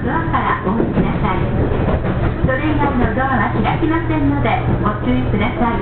ドアからお降りください。それ以外のドアは開きませんのでご注意ください。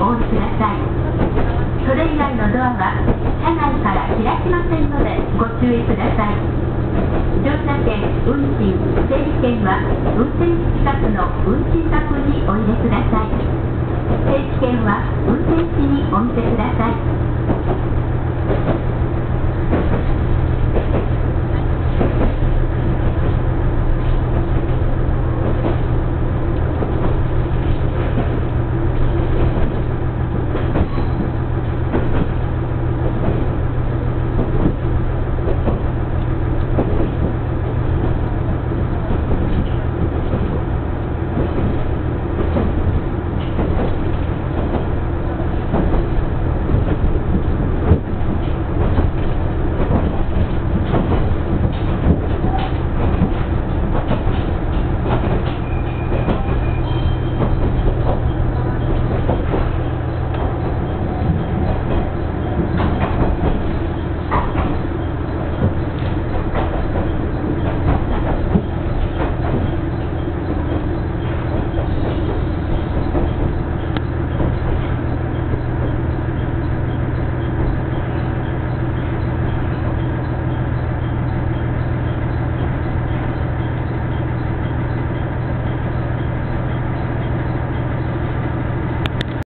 お降りください。それ以外のドアは車内から開きませんのでご注意ください。乗車券、運賃、整理券は運転士近くの運賃箱にお入れください。整理券は運転士にお見せください。